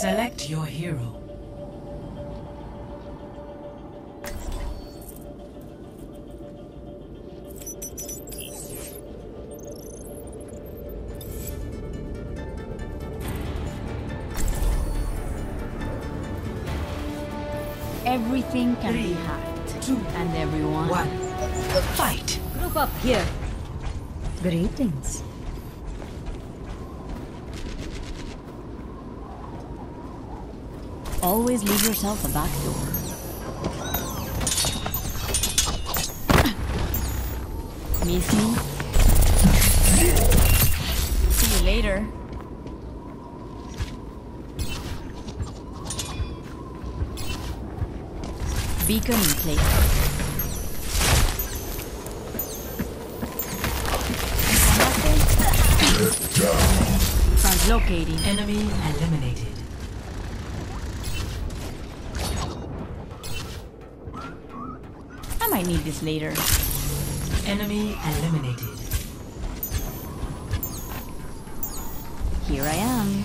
Select your hero. Everything can be Three, hacked. two, and everyone. One. Fight! Group up here. Greetings. Always leave yourself a back door. Miss me? See you later. Beacon in place. Translocating. Enemy eliminated. I might need this later. Enemy eliminated. Here I am.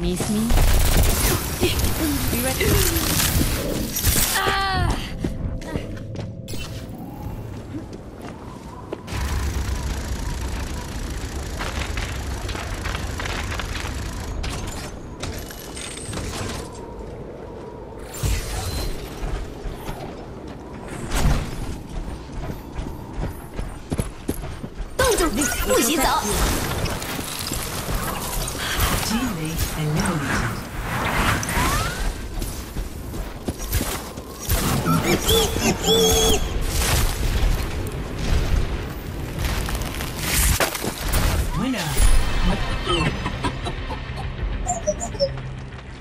Miss me? Be ready.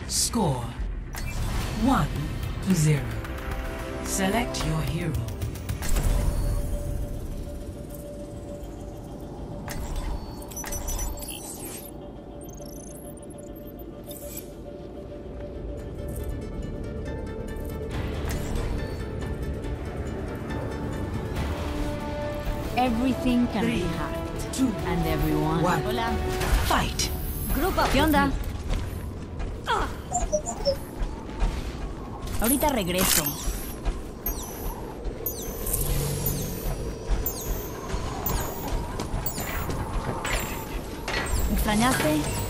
Score one to zero. Select your hero. Everything can Three, be hacked. two, And everyone. one. Hola. Fight! Group up. ¿Qué onda? Ahorita regreso. ¿Me extrañaste?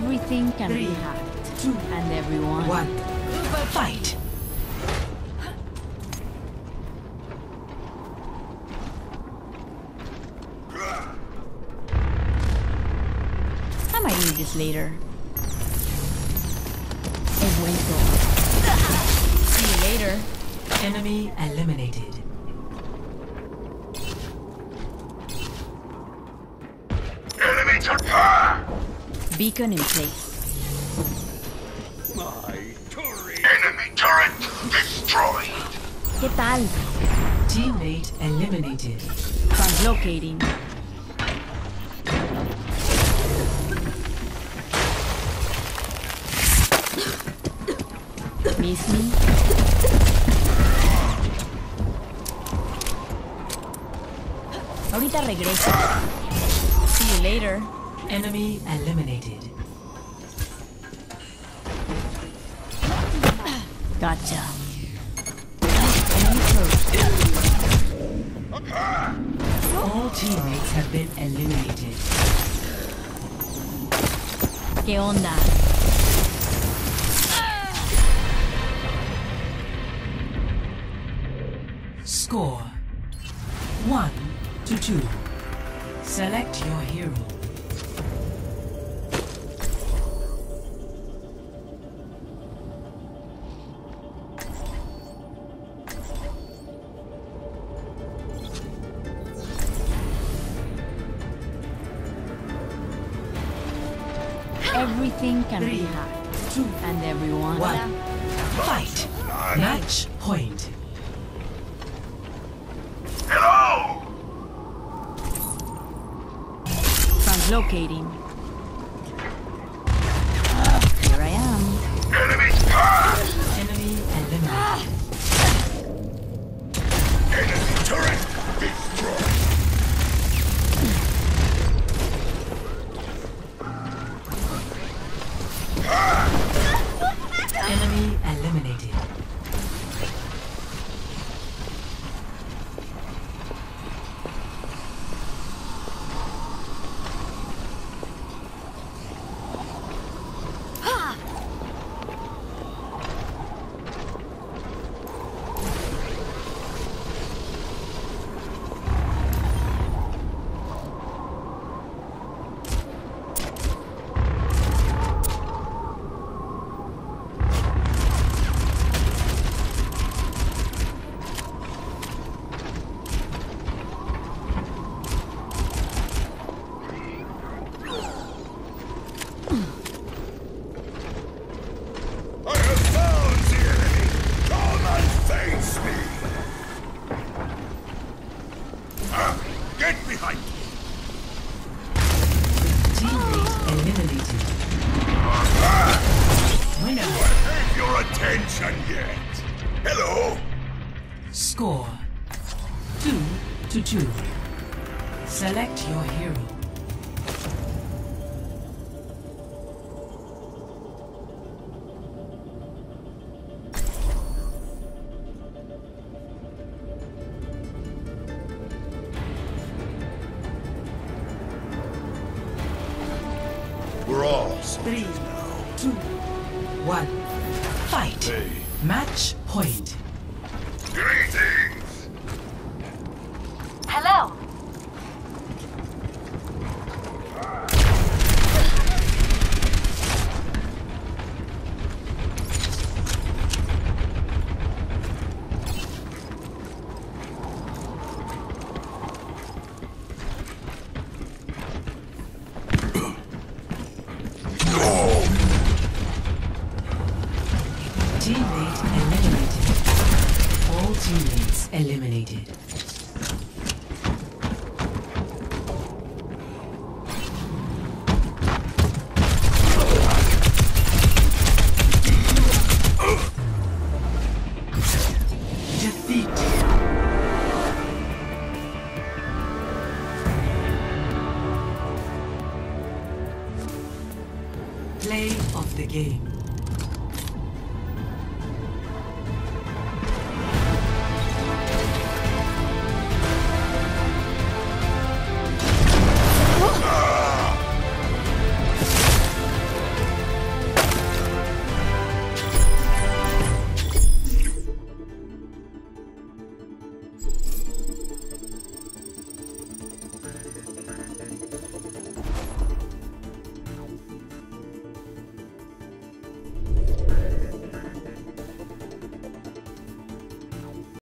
Everything can Three, be hacked. two, And everyone. One. Fight! I might need this later. See you later. Enemy eliminated. Beacon in place. My turret! Enemy turret destroyed. ¿Qué tal? Teammate eliminated. Translocating. Miss me? Ahorita regreso. See you later. Enemy eliminated. Gotcha. All teammates have been eliminated. ¿Qué onda? Score. One to two. Select your hero. Everything can be Three, hacked. two, And everyone. one. Fight! Match point. Hello! Translocating. Attention yet? Hello? Score 2 to 2. Select your hero. We're all Three, two, one. Fight. Hey. Match point. Greetings! All eliminated.